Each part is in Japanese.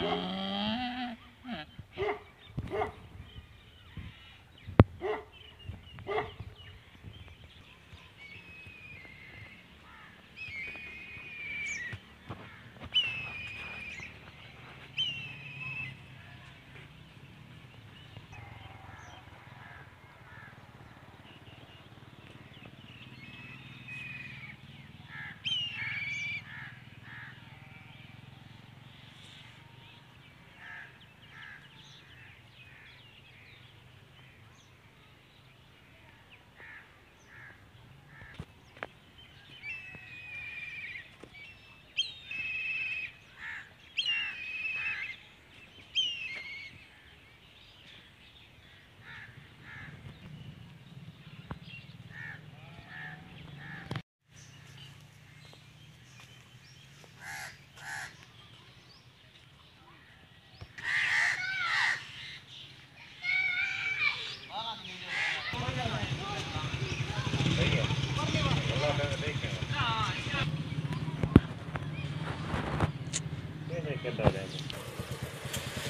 Yeah.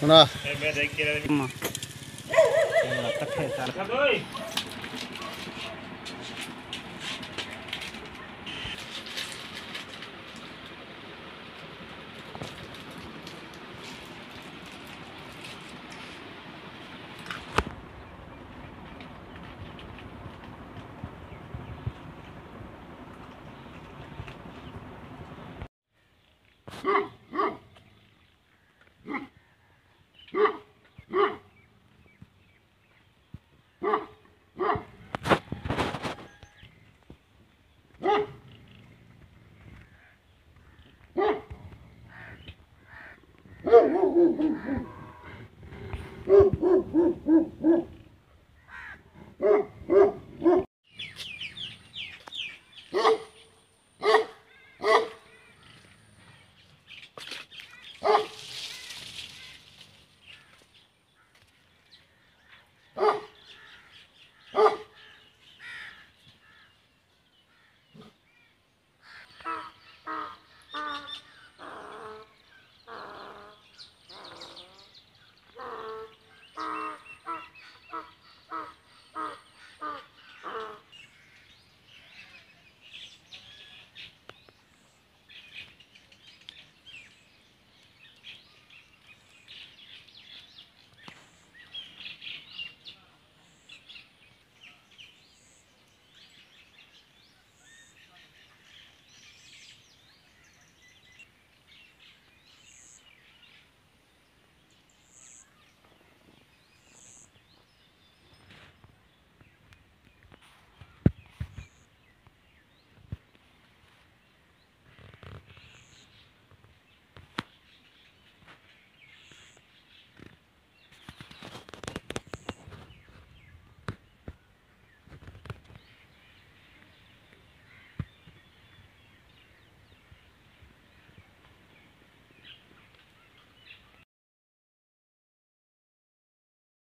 सुना। Mm-hmm.